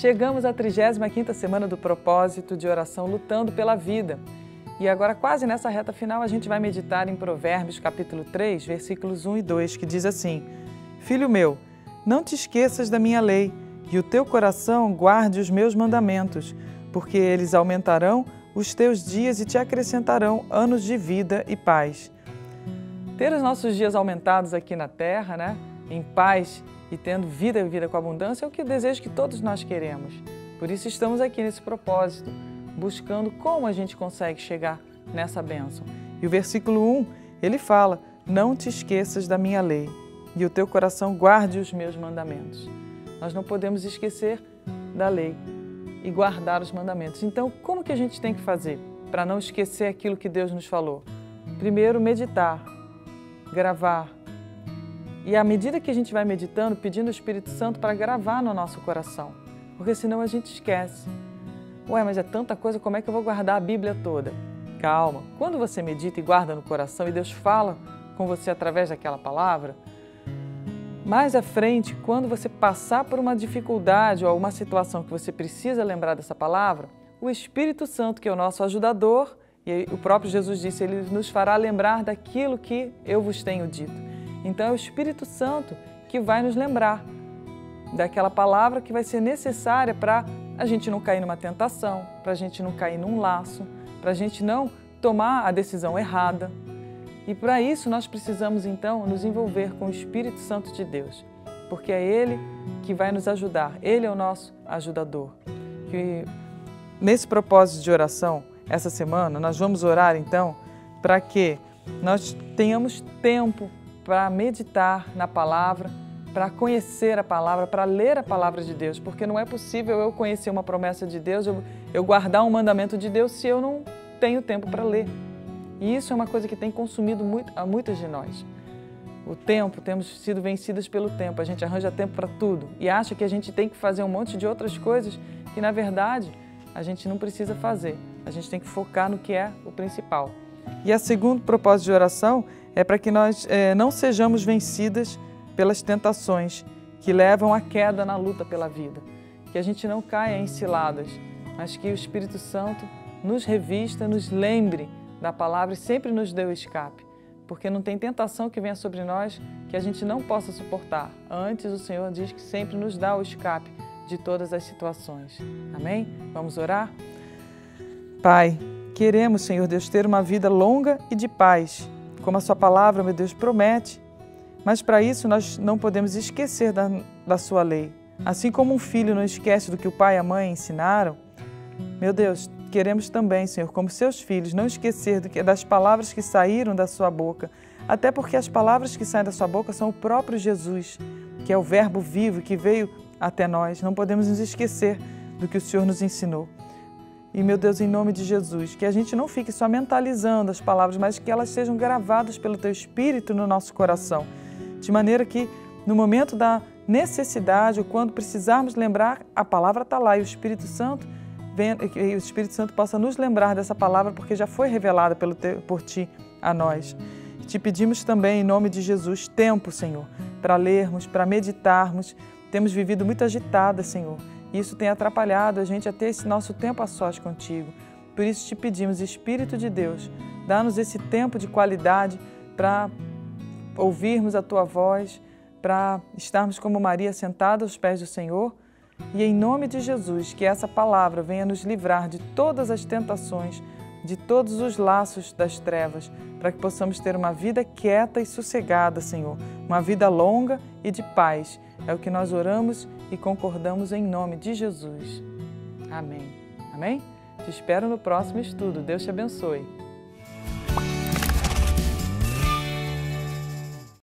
Chegamos à 35ª semana do propósito de oração Lutando pela Vida. E agora, quase nessa reta final, a gente vai meditar em Provérbios capítulo 3, versículos 1 e 2, que diz assim: Filho meu, não te esqueças da minha lei, e o teu coração guarde os meus mandamentos, porque eles aumentarão os teus dias e te acrescentarão anos de vida e paz. Ter os nossos dias aumentados aqui na terra, né, em paz e tendo vida e vida com abundância é o que desejo que todos nós queremos. Por isso estamos aqui nesse propósito, buscando como a gente consegue chegar nessa bênção. E o versículo 1, ele fala: Não te esqueças da minha lei, e o teu coração guarde os meus mandamentos. Nós não podemos esquecer da lei e guardar os mandamentos. Então, como que a gente tem que fazer para não esquecer aquilo que Deus nos falou? Primeiro, meditar, gravar, e à medida que a gente vai meditando, pedindo o Espírito Santo para gravar no nosso coração, porque senão a gente esquece. Ué, mas é tanta coisa, como é que eu vou guardar a Bíblia toda? Calma, quando você medita e guarda no coração e Deus fala com você através daquela palavra, mais à frente, quando você passar por uma dificuldade ou uma situação que você precisa lembrar dessa palavra, o Espírito Santo, que é o nosso ajudador, e o próprio Jesus disse, ele nos fará lembrar daquilo que eu vos tenho dito. Então é o Espírito Santo que vai nos lembrar daquela palavra que vai ser necessária para a gente não cair numa tentação, para a gente não cair num laço, para a gente não tomar a decisão errada. E para isso nós precisamos então nos envolver com o Espírito Santo de Deus, porque é Ele que vai nos ajudar, Ele é o nosso ajudador. E nesse propósito de oração, essa semana, nós vamos orar então para que nós tenhamos tempo para meditar na palavra, para conhecer a palavra, para ler a palavra de Deus, porque não é possível eu conhecer uma promessa de Deus, eu, eu guardar um mandamento de Deus se eu não tenho tempo para ler. E isso é uma coisa que tem consumido muito, a muitas de nós. O tempo, temos sido vencidas pelo tempo, a gente arranja tempo para tudo e acha que a gente tem que fazer um monte de outras coisas que, na verdade, a gente não precisa fazer. A gente tem que focar no que é o principal. E a segundo propósito de oração é para que nós é, não sejamos vencidas pelas tentações que levam à queda na luta pela vida. Que a gente não caia em ciladas, mas que o Espírito Santo nos revista, nos lembre da palavra e sempre nos dê o escape. Porque não tem tentação que venha sobre nós que a gente não possa suportar. Antes, o Senhor diz que sempre nos dá o escape de todas as situações. Amém? Vamos orar? Pai, queremos, Senhor Deus, ter uma vida longa e de paz como a Sua palavra, meu Deus, promete. Mas para isso nós não podemos esquecer da, da Sua lei. Assim como um filho não esquece do que o pai e a mãe ensinaram, meu Deus, queremos também, Senhor, como seus filhos, não esquecer do que, das palavras que saíram da Sua boca. Até porque as palavras que saem da Sua boca são o próprio Jesus, que é o Verbo vivo que veio até nós. Não podemos nos esquecer do que o Senhor nos ensinou. E, meu Deus, em nome de Jesus, que a gente não fique só mentalizando as palavras, mas que elas sejam gravadas pelo Teu Espírito no nosso coração, de maneira que no momento da necessidade ou quando precisarmos lembrar, a palavra está lá e o Espírito Santo o Espírito Santo possa nos lembrar dessa palavra porque já foi revelada pelo por Ti a nós. Te pedimos também, em nome de Jesus, tempo, Senhor, para lermos, para meditarmos. Temos vivido muito agitada, Senhor isso tem atrapalhado a gente a ter esse nosso tempo a sós contigo. Por isso te pedimos, Espírito de Deus, dá-nos esse tempo de qualidade para ouvirmos a tua voz, para estarmos como Maria sentada aos pés do Senhor. E em nome de Jesus, que essa palavra venha nos livrar de todas as tentações, de todos os laços das trevas, para que possamos ter uma vida quieta e sossegada, Senhor, uma vida longa e de paz. É o que nós oramos e concordamos em nome de Jesus. Amém. Amém? Te espero no próximo estudo. Deus te abençoe.